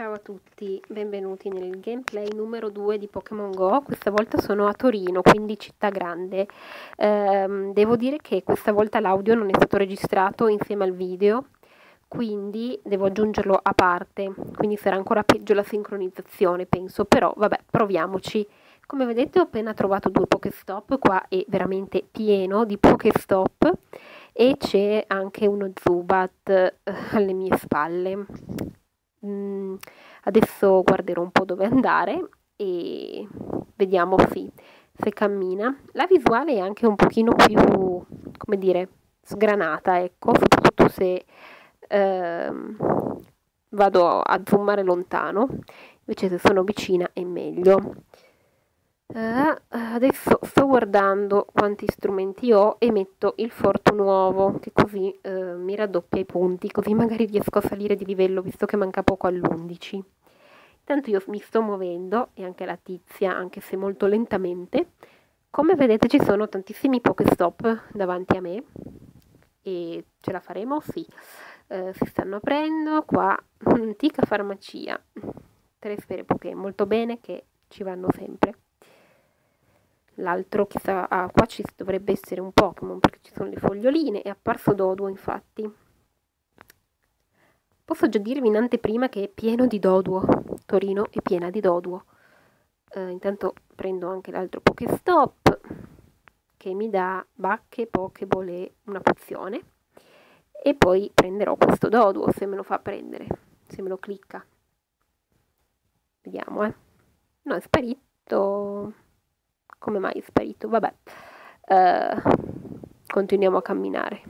Ciao a tutti, benvenuti nel gameplay numero 2 di Pokémon Go. Questa volta sono a Torino, quindi città grande. Ehm, devo dire che questa volta l'audio non è stato registrato insieme al video, quindi devo aggiungerlo a parte, quindi sarà ancora peggio la sincronizzazione, penso, però vabbè, proviamoci. Come vedete ho appena trovato due Pokéstop, qua è veramente pieno di Pokéstop e c'è anche uno Zubat eh, alle mie spalle. Mm, adesso guarderò un po' dove andare e vediamo sì, se cammina. La visuale è anche un pochino più, come dire, sgranata, ecco, soprattutto se ehm, vado a zoomare lontano, invece se sono vicina è meglio. Uh, adesso sto guardando quanti strumenti ho e metto il forto nuovo che così uh, mi raddoppia i punti così magari riesco a salire di livello visto che manca poco all'11 intanto io mi sto muovendo e anche la tizia anche se molto lentamente. Come vedete ci sono tantissimi pokestop davanti a me. E ce la faremo? sì. Uh, si stanno aprendo qua antica farmacia. Tre sfere poké molto bene che ci vanno sempre l'altro chissà, ah, qua ci dovrebbe essere un Pokémon perché ci sono le foglioline, è apparso Doduo infatti. Posso già dirvi in anteprima che è pieno di Doduo, Torino è piena di Doduo. Uh, intanto prendo anche l'altro Pokéstop che mi dà bacche, Pokéball e una pozione e poi prenderò questo Doduo se me lo fa prendere, se me lo clicca. Vediamo, eh. No, è sparito come mai è sparito? Vabbè, uh, continuiamo a camminare.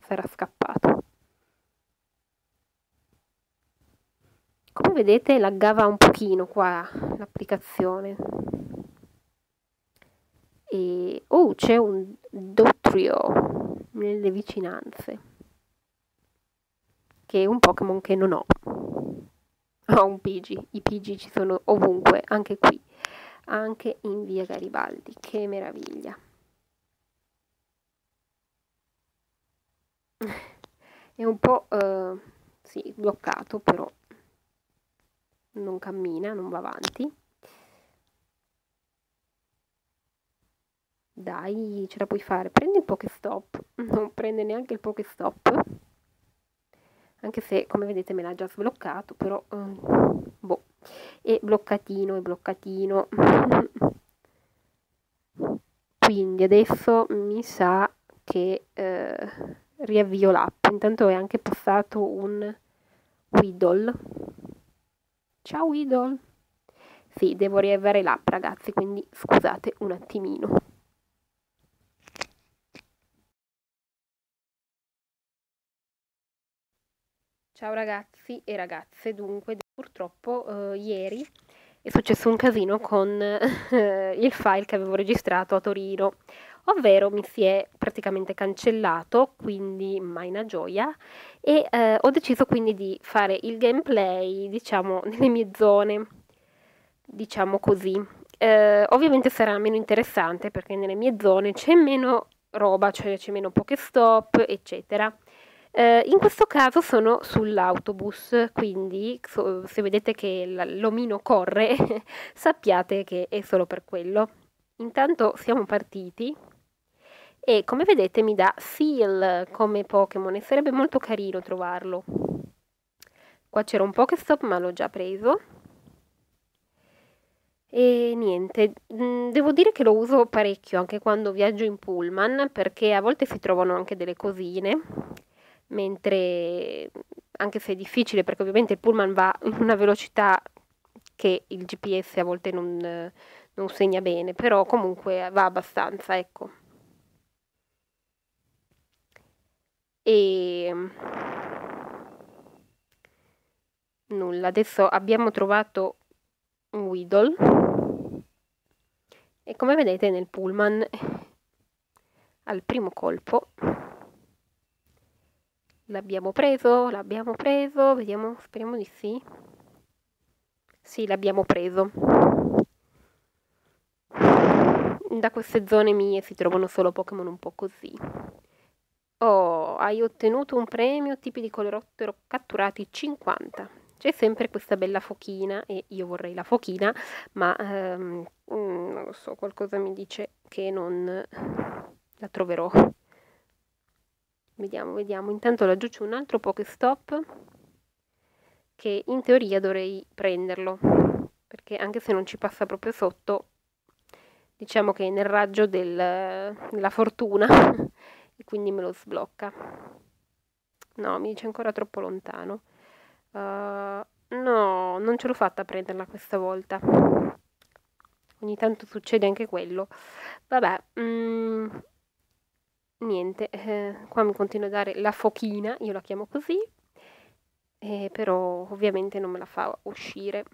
Sarà scappato. Come vedete laggava un pochino qua l'applicazione. E... Oh, c'è un Dotrio nelle vicinanze. Che è un Pokémon che non ho. Ho un Pidgey. I Pidgey ci sono ovunque, anche qui anche in via Garibaldi. Che meraviglia! È un po' eh, sì, bloccato, però non cammina, non va avanti. Dai, ce la puoi fare. Prendi il Pokestop. Non prende neanche il Pokestop. Anche se, come vedete, me l'ha già sbloccato, però... Eh, e bloccatino e bloccatino. Quindi adesso mi sa che eh, riavvio l'app. Intanto è anche passato un Weedle ciao Weedle sì devo riavviare l'app ragazzi quindi scusate un attimino. Ciao ragazzi e ragazze, dunque purtroppo eh, ieri è successo un casino con eh, il file che avevo registrato a Torino, ovvero mi si è praticamente cancellato, quindi mai una gioia, e eh, ho deciso quindi di fare il gameplay, diciamo, nelle mie zone, diciamo così. Eh, ovviamente sarà meno interessante perché nelle mie zone c'è meno roba, cioè c'è meno Pokestop, eccetera. Eh, in questo caso sono sull'autobus, quindi so, se vedete che l'omino corre, sappiate che è solo per quello. Intanto siamo partiti e come vedete mi dà Seal come Pokémon e sarebbe molto carino trovarlo. Qua c'era un Pokestop ma l'ho già preso. E niente, mm, devo dire che lo uso parecchio anche quando viaggio in pullman perché a volte si trovano anche delle cosine mentre anche se è difficile perché ovviamente il pullman va in una velocità che il GPS a volte non, non segna bene, però comunque va abbastanza, ecco. E nulla, adesso abbiamo trovato un Weedle e come vedete nel pullman al primo colpo L'abbiamo preso? L'abbiamo preso? Vediamo, speriamo di sì. Sì, l'abbiamo preso. Da queste zone mie si trovano solo Pokémon un po' così. Oh, hai ottenuto un premio, tipi di colerottero catturati 50. c'è sempre questa bella fochina e io vorrei la fochina, ma ehm, mm, non lo so, qualcosa mi dice che non la troverò. Vediamo, vediamo. Intanto laggiù c'è un altro Pokestop che in teoria dovrei prenderlo, perché anche se non ci passa proprio sotto, diciamo che è nel raggio del, della fortuna e quindi me lo sblocca. No, mi dice ancora troppo lontano. Uh, no, non ce l'ho fatta a prenderla questa volta. Ogni tanto succede anche quello. Vabbè, mm, niente, eh, qua mi continua a dare la fochina, io la chiamo così, eh, però ovviamente non me la fa uscire.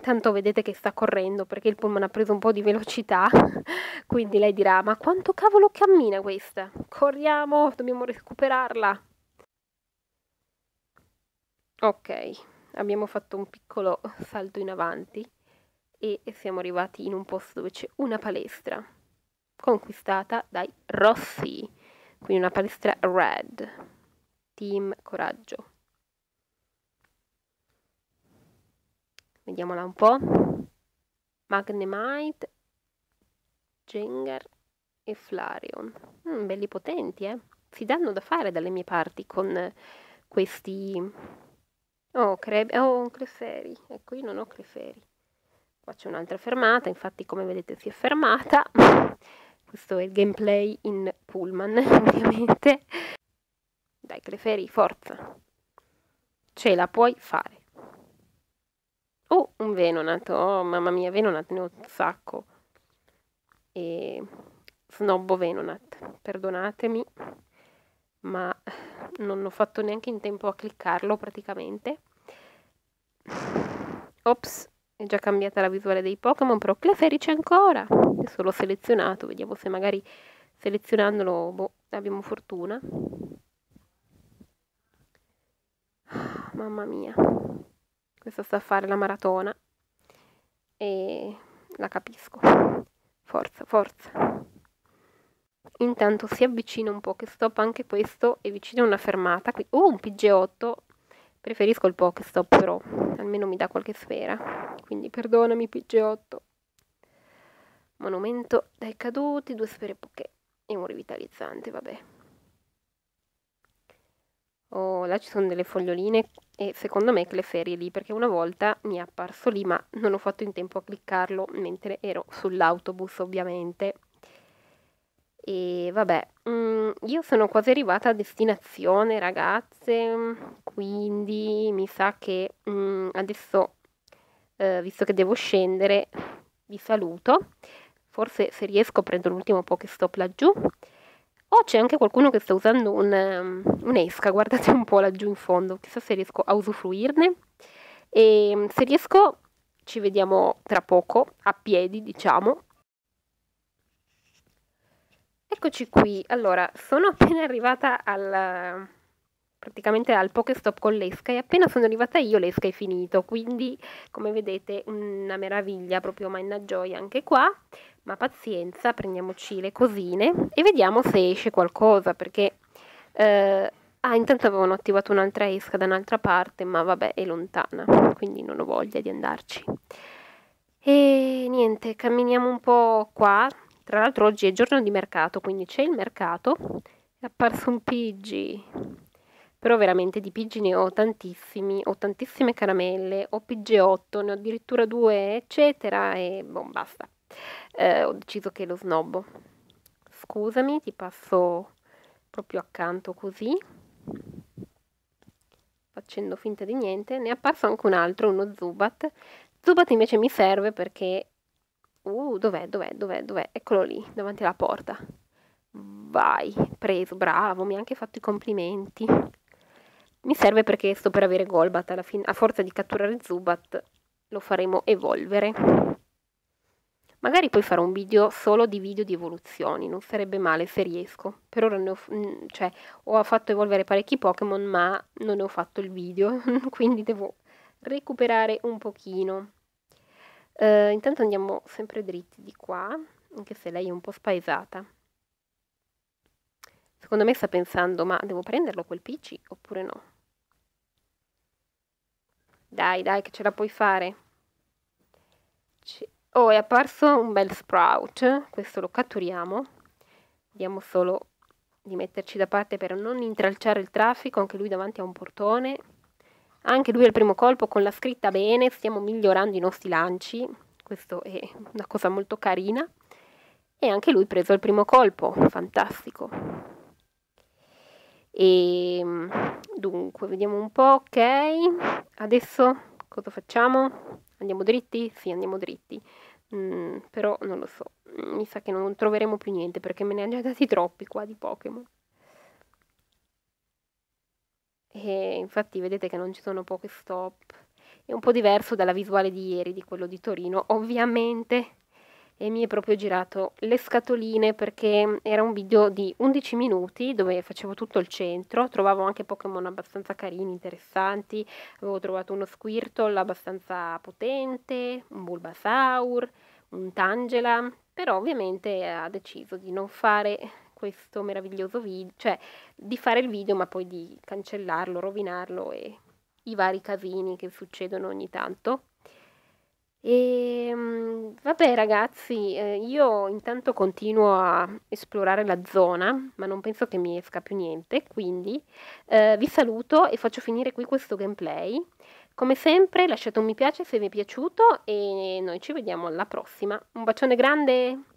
Tanto vedete che sta correndo perché il pullman ha preso un po' di velocità, quindi lei dirà ma quanto cavolo cammina questa? Corriamo, dobbiamo recuperarla. Ok, abbiamo fatto un piccolo salto in avanti e siamo arrivati in un posto dove c'è una palestra conquistata dai Rossi, quindi una palestra red, team coraggio. Vediamola un po'. Magnemite, Jengar e Flareon. Mm, belli potenti, eh? Si danno da fare dalle mie parti con questi Oh, Creb- oh, Cleferi. Ecco, io non ho Cleferi. Qua c'è un'altra fermata, infatti come vedete si è fermata. Questo è il gameplay in pullman, ovviamente. Dai, Cleferi, forza. Ce la puoi fare. Oh, un Venonat. Oh, mamma mia, Venonat ne ho un sacco. E snobbo Venonat, perdonatemi ma non ho fatto neanche in tempo a cliccarlo praticamente. Ops, è già cambiata la visuale dei Pokémon, però Clefairy c'è ancora. L'ho selezionato, vediamo se magari selezionandolo boh, abbiamo fortuna. Mamma mia, questa sta a fare la maratona e la capisco. Forza, forza. Intanto si avvicina un Pokestop, anche questo è vicino a una fermata. Qui, oh, un PG8. Preferisco il Pokestop però, almeno mi dà qualche sfera. Quindi perdonami PG8. Monumento dai caduti, due sfere Poké e un rivitalizzante, vabbè. Oh, là ci sono delle foglioline e secondo me Clefairy è lì perché una volta mi è apparso lì ma non ho fatto in tempo a cliccarlo mentre ero sull'autobus ovviamente e vabbè, mm, io sono quasi arrivata a destinazione, ragazze, quindi mi sa che mm, adesso, eh, visto che devo scendere, vi saluto. Forse se riesco prendo l'ultimo Pokestop laggiù. Oh, c'è anche qualcuno che sta usando un, um, un'esca, guardate un po' laggiù in fondo, chissà se riesco a usufruirne. E se riesco ci vediamo tra poco, a piedi diciamo, Eccoci qui, allora sono appena arrivata al, praticamente al Pokestop con l'esca e appena sono arrivata io l'esca è finito, quindi come vedete una meraviglia, proprio manna gioia anche qua, ma pazienza, prendiamoci le cosine e vediamo se esce qualcosa perché... Eh, ah, intanto avevano attivato un'altra esca da un'altra parte, ma vabbè è lontana, quindi non ho voglia di andarci. E niente, camminiamo un po' qua, tra l'altro oggi è giorno di mercato, quindi c'è il mercato. È apparso un Pidgey. Però veramente di Pidgey ne ho tantissimi, ho tantissime caramelle, ho PG8, ne ho addirittura due, eccetera, e boh, basta. Eh, ho deciso che lo snobbo. Scusami, ti passo proprio accanto così, facendo finta di niente. Ne è apparso anche un altro, uno Zubat. Zubat invece mi serve perché Uh, dov'è, dov'è, dov'è, dov'è? Eccolo lì, davanti alla porta. Vai, preso, bravo, mi ha anche fatto i complimenti. Mi serve perché sto per avere Golbat, alla fine, a forza di catturare Zubat lo faremo evolvere. Magari poi farò un video solo di video di evoluzioni, non sarebbe male se riesco. Per ora ho, mm, cioè, ho fatto evolvere parecchi Pokémon, ma non ne ho fatto il video, quindi devo recuperare un pochino. Uh, intanto andiamo sempre dritti di qua, anche se lei è un po' spaesata. Secondo me sta pensando, ma devo prenderlo quel PC oppure no? Dai, dai, che ce la puoi fare. C oh, è apparso un bel sprout. Questo lo catturiamo. Vediamo solo di metterci da parte per non intralciare il traffico, anche lui davanti a un portone. Anche lui al primo colpo con la scritta bene, stiamo migliorando i nostri lanci, questo è una cosa molto carina. E anche lui preso al primo colpo, fantastico. E ehm, dunque, vediamo un po', ok. Adesso cosa facciamo? Andiamo dritti? Sì, andiamo dritti. Mm, però non lo so, mi sa che non troveremo più niente perché me ne hanno già dati troppi qua di Pokémon. E infatti vedete che non ci sono poche stop. È un po' diverso dalla visuale di ieri, di quello di Torino, ovviamente. E mi è proprio girato le scatoline perché era un video di 11 minuti dove facevo tutto il centro, trovavo anche Pokémon abbastanza carini, interessanti, avevo trovato uno Squirtle abbastanza potente, un Bulbasaur, un Tangela, però ovviamente ha deciso di non fare questo meraviglioso video, cioè di fare il video ma poi di cancellarlo, rovinarlo e i vari casini che succedono ogni tanto. E ehm, vabbè ragazzi, eh, io intanto continuo a esplorare la zona, ma non penso che mi esca più niente, quindi eh, vi saluto e faccio finire qui questo gameplay. Come sempre lasciate un mi piace se vi è piaciuto e noi ci vediamo alla prossima. Un bacione grande!